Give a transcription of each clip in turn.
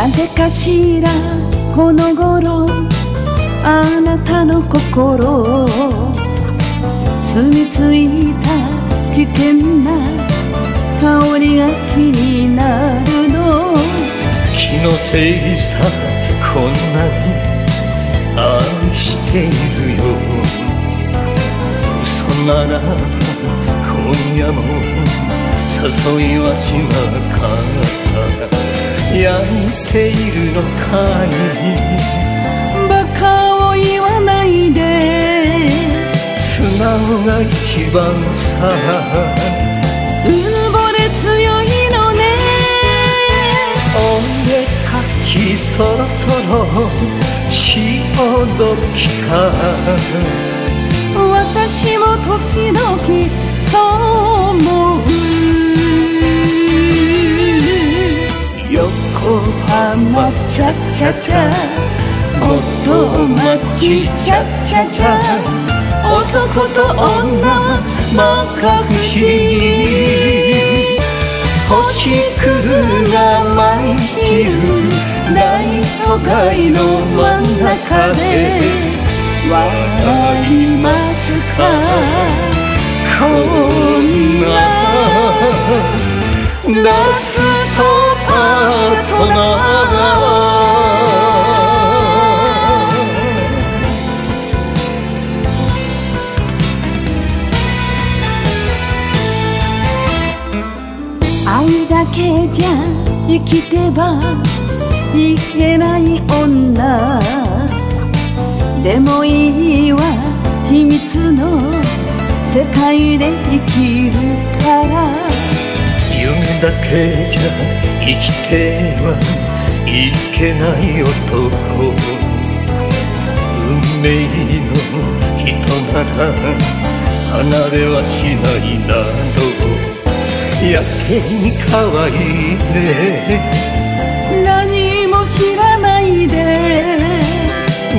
なぜかしらこの頃あなたの心を住み着いた危険な香りが気になるの。気のせいさこんなに愛しているよ。嘘ならば今夜も誘いはしなかった。焼いているのかいバカを言わないで素直が一番さ。うぬぼれ強いのね。俺たちそろそろ潮時か。私も時々そう思う。浜チャチャチャ元町チャチャチャ男と女は摩訶不思議。星屑が舞い散る大都会の真ん中で。笑いますか？こんな。ラストパートナー。けじゃ生きてはいけない女。でもいいわ秘密の世界で生きるから。夢だけじゃ生きてはいけない男。運命の人なら離れはしないだろう。やけに可愛いね。何も知らないで。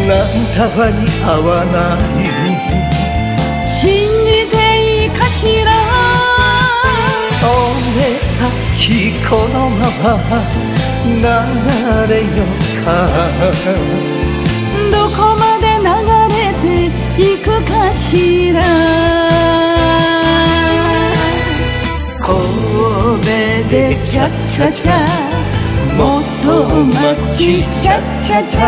なんたわに合わない。信じていいかしら。俺たちこのまま流れよか。どこまで流れていくかしらでチャッチャチャ元町チャッチャチャ。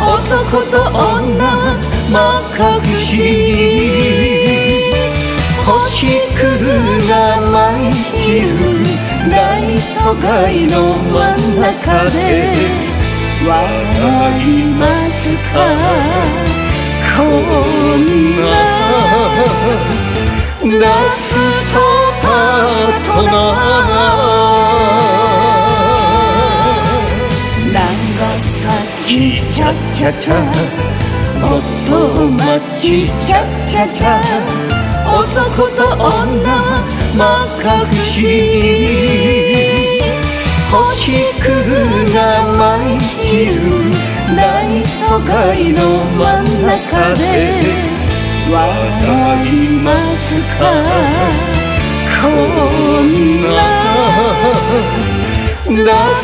男と女摩訶不思議星屑が舞い散る大都会の真ん中で。笑いますか？こんな。ラストパートナー長崎チャチャチャ元町チャチャチャ男と女摩訶不思議。星屑が舞い散る大都会の真ん中で笑いますか？こんなラ